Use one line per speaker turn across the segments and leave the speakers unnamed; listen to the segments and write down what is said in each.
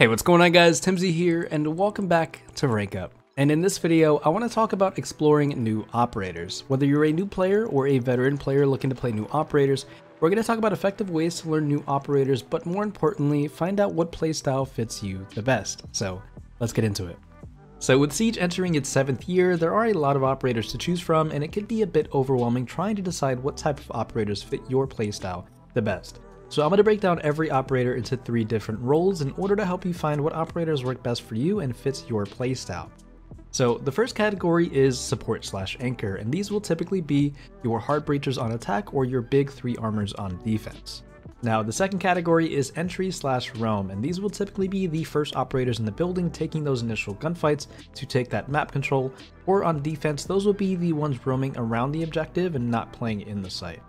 Hey, what's going on guys? Timzy here, and welcome back to Rank Up. And in this video, I want to talk about exploring new operators. Whether you're a new player or a veteran player looking to play new operators, we're going to talk about effective ways to learn new operators, but more importantly, find out what playstyle fits you the best. So, let's get into it. So with Siege entering its 7th year, there are a lot of operators to choose from, and it can be a bit overwhelming trying to decide what type of operators fit your playstyle the best. So I'm going to break down every operator into three different roles in order to help you find what operators work best for you and fits your playstyle. So the first category is support slash anchor, and these will typically be your hard breachers on attack or your big three armors on defense. Now the second category is entry slash roam, and these will typically be the first operators in the building taking those initial gunfights to take that map control, or on defense those will be the ones roaming around the objective and not playing in the site.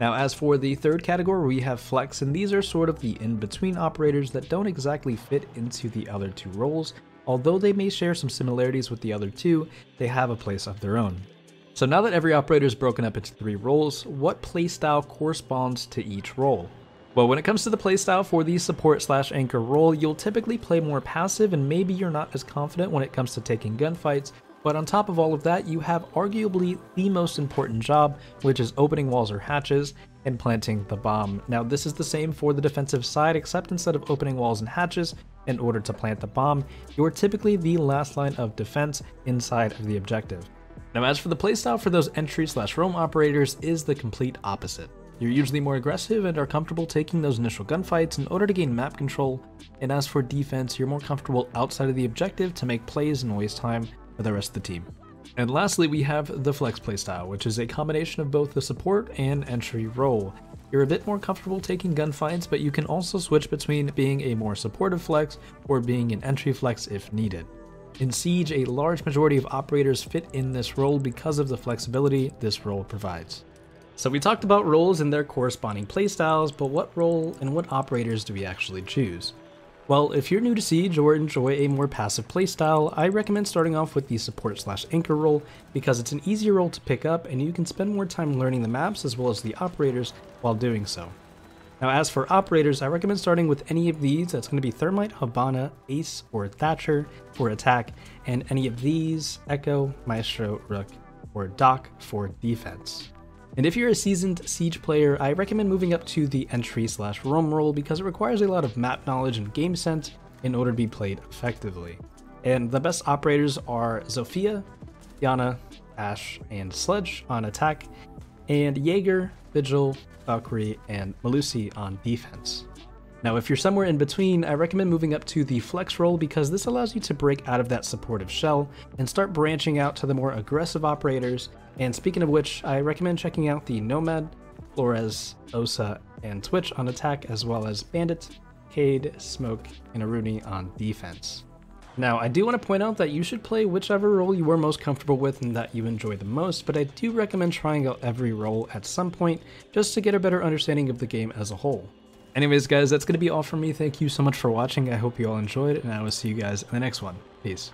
Now as for the third category, we have Flex, and these are sort of the in-between operators that don't exactly fit into the other two roles. Although they may share some similarities with the other two, they have a place of their own. So now that every operator is broken up into three roles, what playstyle corresponds to each role? Well, when it comes to the playstyle for the support slash anchor role, you'll typically play more passive and maybe you're not as confident when it comes to taking gunfights, but on top of all of that, you have arguably the most important job, which is opening walls or hatches and planting the bomb. Now this is the same for the defensive side, except instead of opening walls and hatches, in order to plant the bomb, you're typically the last line of defense inside of the objective. Now as for the playstyle for those entry slash roam operators is the complete opposite. You're usually more aggressive and are comfortable taking those initial gunfights in order to gain map control, and as for defense, you're more comfortable outside of the objective to make plays and waste time for the rest of the team. And lastly, we have the flex playstyle, which is a combination of both the support and entry role. You're a bit more comfortable taking gunfights, but you can also switch between being a more supportive flex or being an entry flex if needed. In Siege, a large majority of operators fit in this role because of the flexibility this role provides. So we talked about roles and their corresponding playstyles, but what role and what operators do we actually choose? Well, if you're new to Siege or enjoy a more passive playstyle, I recommend starting off with the support slash anchor role because it's an easier role to pick up and you can spend more time learning the maps as well as the operators while doing so. Now as for operators, I recommend starting with any of these. That's going to be Thermite, Hibana, Ace, or Thatcher for attack, and any of these, Echo, Maestro, Rook, or Doc for defense. And if you're a seasoned Siege player, I recommend moving up to the entry slash roam role because it requires a lot of map knowledge and game sense in order to be played effectively. And the best operators are Zofia, Iana, Ash, and Sledge on attack, and Jaeger, Vigil, Valkyrie, and Melusi on defense. Now, if you're somewhere in between, I recommend moving up to the flex role because this allows you to break out of that supportive shell and start branching out to the more aggressive operators. And speaking of which, I recommend checking out the Nomad, Flores, Osa, and Twitch on attack, as well as Bandit, Kaid, Smoke, and Aruni on defense. Now, I do want to point out that you should play whichever role you are most comfortable with and that you enjoy the most, but I do recommend trying out every role at some point just to get a better understanding of the game as a whole. Anyways, guys, that's going to be all from me. Thank you so much for watching. I hope you all enjoyed, and I will see you guys in the next one. Peace.